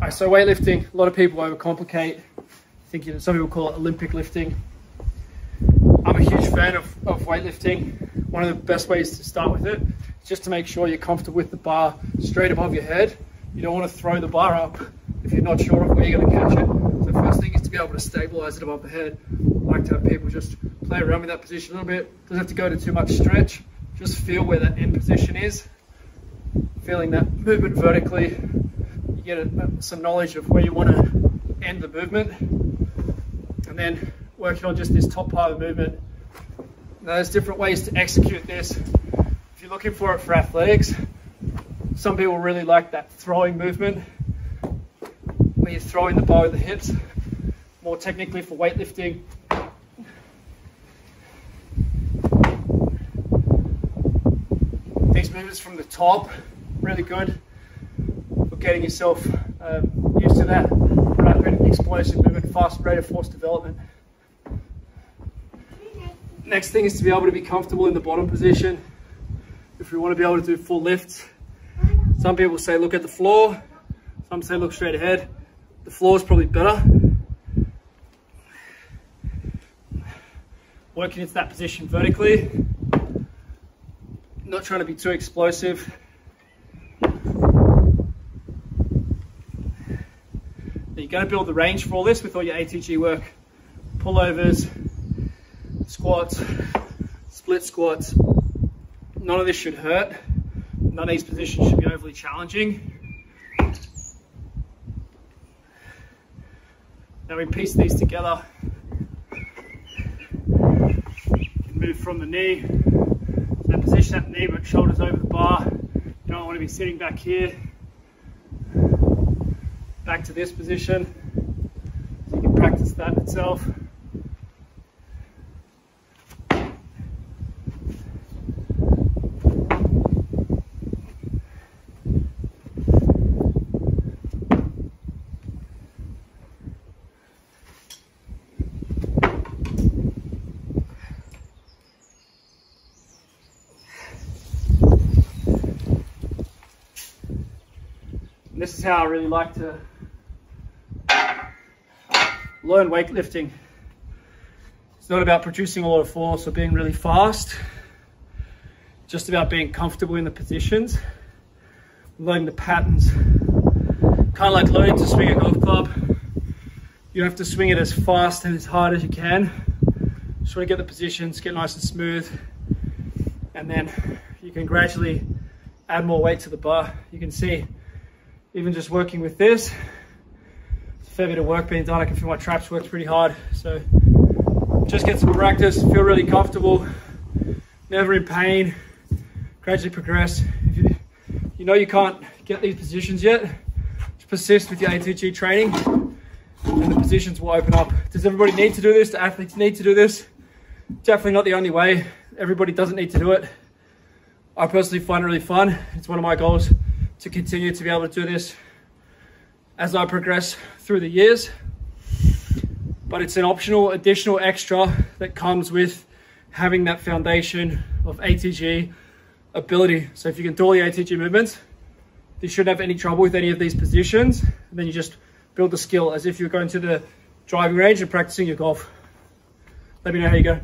All right, so weightlifting, a lot of people overcomplicate, thinking some people call it Olympic lifting. I'm a huge fan of, of weightlifting. One of the best ways to start with it is just to make sure you're comfortable with the bar straight above your head. You don't want to throw the bar up if you're not sure of where you're going to catch it. So the first thing is to be able to stabilize it above the head. I like to have people just play around with that position a little bit. Doesn't have to go to too much stretch. Just feel where that end position is. Feeling that movement vertically. Get a, some knowledge of where you want to end the movement. And then working on just this top part of the movement. Now there's different ways to execute this. If you're looking for it for athletics, some people really like that throwing movement where you're throwing the bar with the hips. More technically for weightlifting, these movements from the top, really good getting yourself um, used to that rapid explosive movement, fast rate of force development. Next thing is to be able to be comfortable in the bottom position. If we want to be able to do full lifts, some people say look at the floor, some say look straight ahead. The floor is probably better. Working into that position vertically, not trying to be too explosive. You're going to build the range for all this with all your ATG work. Pullovers, squats, split squats. None of this should hurt. None of these positions should be overly challenging. Now we piece these together. Move from the knee. So position that knee but shoulders over the bar. You don't want to be sitting back here. Back to this position. So you can practice that itself. This is how I really like to learn weightlifting. It's not about producing a lot of force or being really fast, just about being comfortable in the positions, learning the patterns. Kind of like learning to swing a golf club. You have to swing it as fast and as hard as you can. Just want to get the positions, get nice and smooth, and then you can gradually add more weight to the bar. You can see even just working with this, fair bit of work being done. I can feel my traps works pretty hard. So just get some practice, feel really comfortable, never in pain, gradually progress. If you, you know you can't get these positions yet, just persist with your ATG training and the positions will open up. Does everybody need to do this? Do athletes need to do this? Definitely not the only way. Everybody doesn't need to do it. I personally find it really fun. It's one of my goals to continue to be able to do this as I progress through the years. But it's an optional additional extra that comes with having that foundation of ATG ability. So if you can do all the ATG movements, you shouldn't have any trouble with any of these positions. And then you just build the skill as if you're going to the driving range and practicing your golf. Let me know how you go.